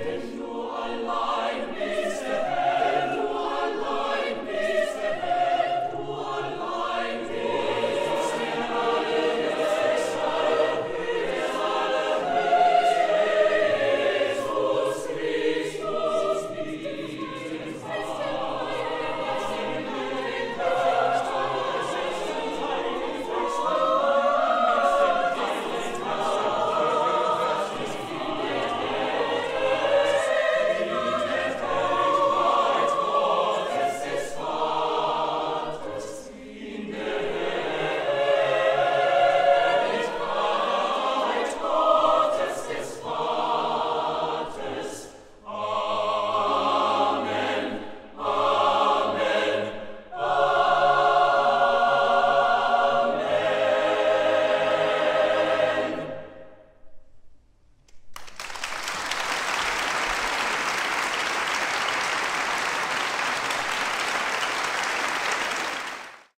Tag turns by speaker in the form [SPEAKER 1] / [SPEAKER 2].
[SPEAKER 1] Amen.